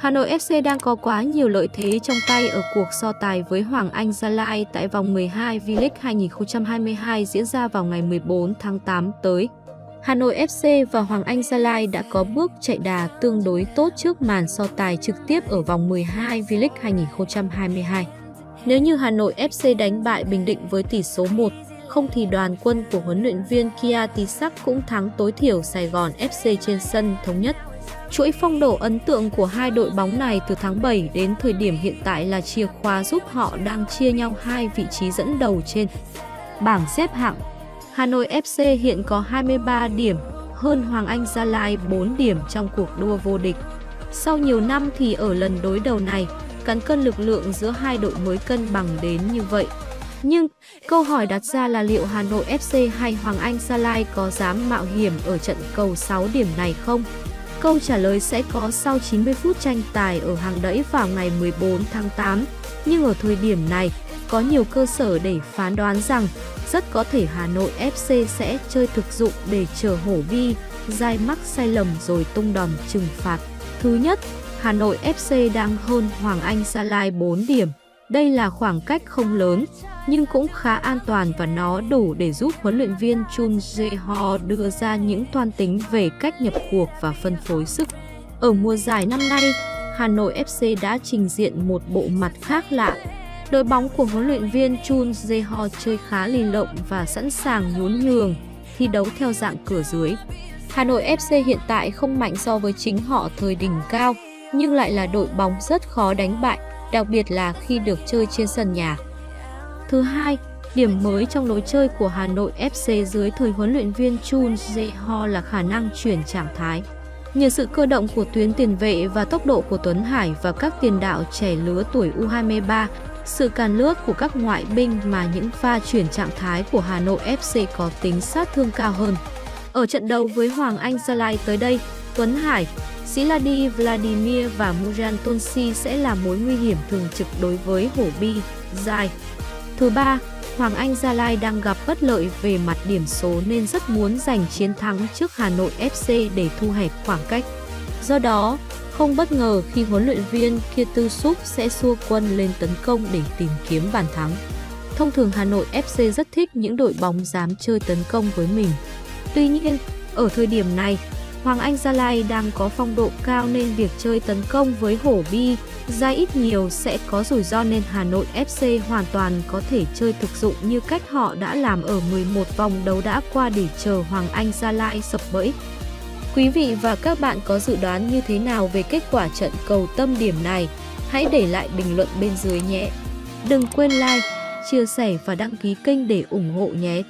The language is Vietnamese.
Hà Nội FC đang có quá nhiều lợi thế trong tay ở cuộc so tài với Hoàng Anh Gia Lai tại vòng 12 V-League 2022 diễn ra vào ngày 14 tháng 8 tới. Hà Nội FC và Hoàng Anh Gia Lai đã có bước chạy đà tương đối tốt trước màn so tài trực tiếp ở vòng 12 V-League 2022. Nếu như Hà Nội FC đánh bại Bình Định với tỷ số 1, không thì đoàn quân của huấn luyện viên Kia Tisak cũng thắng tối thiểu Sài Gòn FC trên sân thống nhất. Chuỗi phong độ ấn tượng của hai đội bóng này từ tháng 7 đến thời điểm hiện tại là chìa khóa giúp họ đang chia nhau hai vị trí dẫn đầu trên bảng xếp hạng. Hà Nội FC hiện có 23 điểm, hơn Hoàng Anh Gia Lai 4 điểm trong cuộc đua vô địch. Sau nhiều năm thì ở lần đối đầu này, cán cân lực lượng giữa hai đội mới cân bằng đến như vậy. Nhưng câu hỏi đặt ra là liệu Hà Nội FC hay Hoàng Anh Gia Lai có dám mạo hiểm ở trận cầu 6 điểm này không? Câu trả lời sẽ có sau 90 phút tranh tài ở hàng đẫy vào ngày 14 tháng 8. Nhưng ở thời điểm này, có nhiều cơ sở để phán đoán rằng rất có thể Hà Nội FC sẽ chơi thực dụng để chờ hổ Vi dai mắc sai lầm rồi tung đòn trừng phạt. Thứ nhất, Hà Nội FC đang hơn Hoàng Anh Gia Lai 4 điểm. Đây là khoảng cách không lớn, nhưng cũng khá an toàn và nó đủ để giúp huấn luyện viên Chun Jae-ho đưa ra những toan tính về cách nhập cuộc và phân phối sức. Ở mùa giải năm nay, Hà Nội FC đã trình diện một bộ mặt khác lạ. Đội bóng của huấn luyện viên Chun Jae-ho chơi khá lì lộng và sẵn sàng nhún nhường, thi đấu theo dạng cửa dưới. Hà Nội FC hiện tại không mạnh so với chính họ thời đỉnh cao, nhưng lại là đội bóng rất khó đánh bại, đặc biệt là khi được chơi trên sân nhà. Thứ hai, điểm mới trong lối chơi của Hà Nội FC dưới thời huấn luyện viên Chun Jae-ho là khả năng chuyển trạng thái. Nhờ sự cơ động của tuyến tiền vệ và tốc độ của Tuấn Hải và các tiền đạo trẻ lứa tuổi U23, sự càn lướt của các ngoại binh mà những pha chuyển trạng thái của Hà Nội FC có tính sát thương cao hơn. Ở trận đấu với Hoàng Anh Gia Lai tới đây, Tuấn Hải, Siladi Vladimir và Mujan Tonsi sẽ là mối nguy hiểm thường trực đối với Hổ Bi, Dài. Thứ ba, Hoàng Anh Gia Lai đang gặp bất lợi về mặt điểm số nên rất muốn giành chiến thắng trước Hà Nội FC để thu hẹp khoảng cách. Do đó, không bất ngờ khi huấn luyện viên Kia Tư Súp sẽ xua quân lên tấn công để tìm kiếm bàn thắng. Thông thường Hà Nội FC rất thích những đội bóng dám chơi tấn công với mình. Tuy nhiên, ở thời điểm này, Hoàng Anh Gia Lai đang có phong độ cao nên việc chơi tấn công với Hổ Bi ra ít nhiều sẽ có rủi ro nên Hà Nội FC hoàn toàn có thể chơi thực dụng như cách họ đã làm ở 11 vòng đấu đã qua để chờ Hoàng Anh Gia Lai sập bẫy. Quý vị và các bạn có dự đoán như thế nào về kết quả trận cầu tâm điểm này? Hãy để lại bình luận bên dưới nhé! Đừng quên like, chia sẻ và đăng ký kênh để ủng hộ nhé!